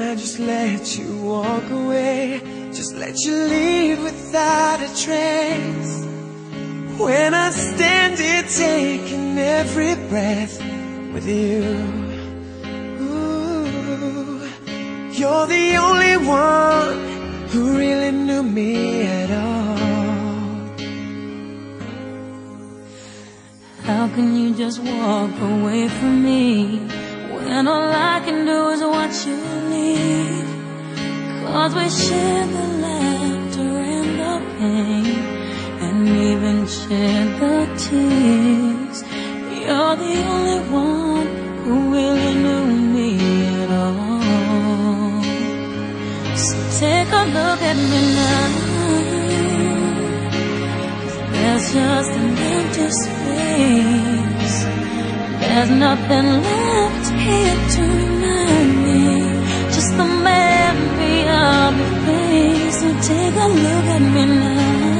I just let you walk away? Just let you leave without a trace. When I stand here taking every breath with you. Ooh, you're the only one who really knew me at all. How can you just walk away from you leave? Cause we share the laughter and the pain and even share the tears. You're the only one who really knew me at all. So take a look at me now. There's just an empty space. There's nothing left here to take a look at me now.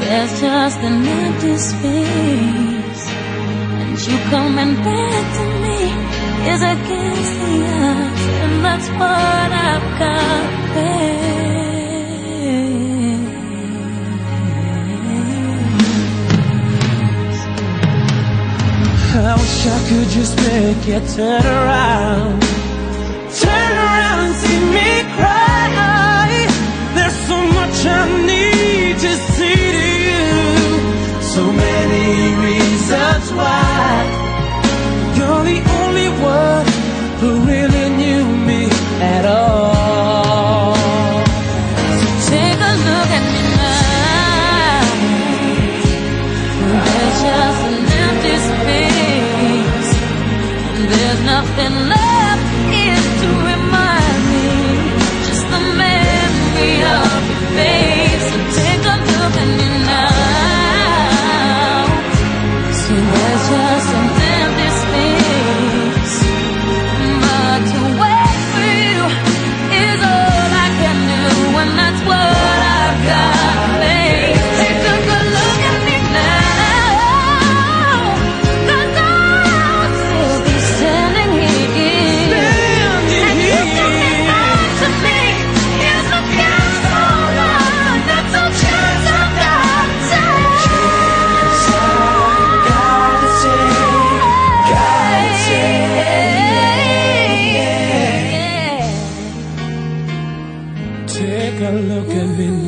There's just an empty space. And you coming back to me is against the odds. And that's what I've got, I wish I could just make you turn around. Turn around and see me So many reasons why. You're the only one who really knew me at all. So take a look at me now. Just an empty space. There's nothing left look at me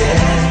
Me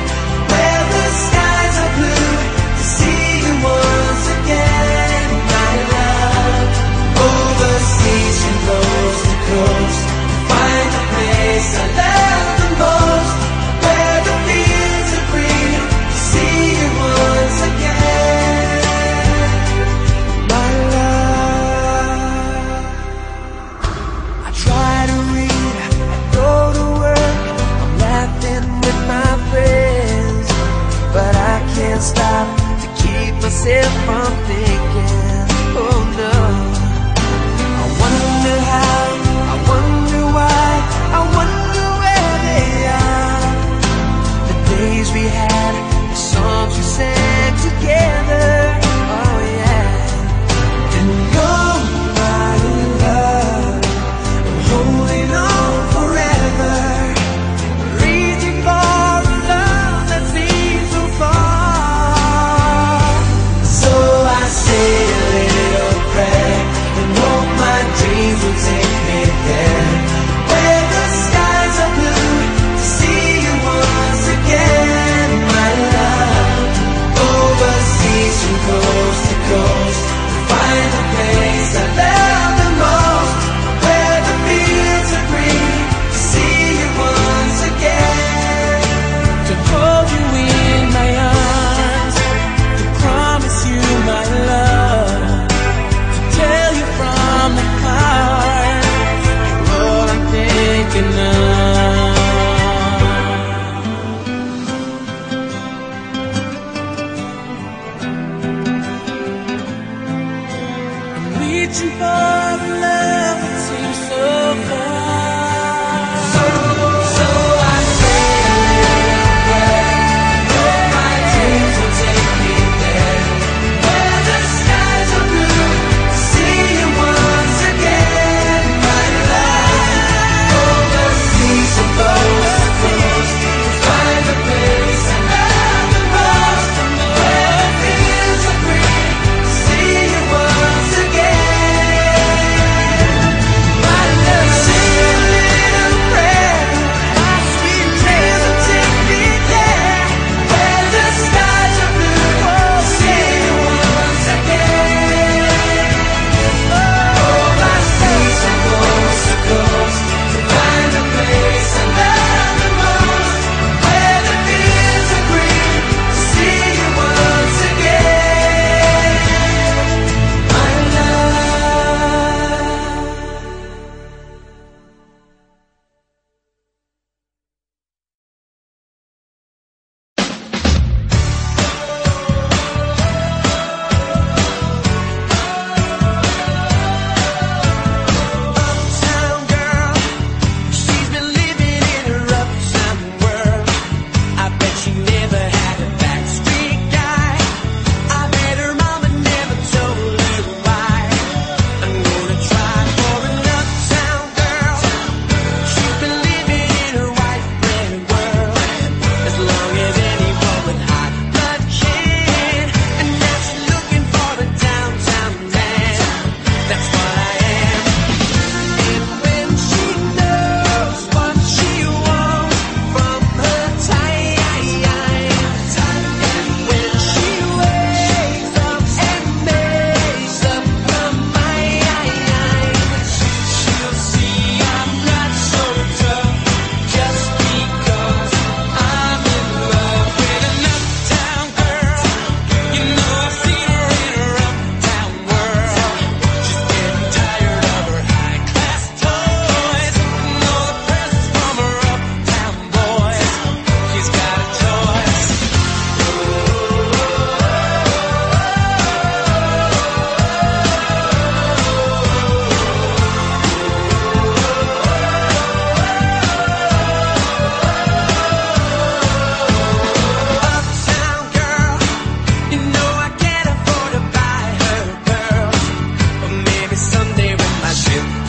people maybe someday with my ship.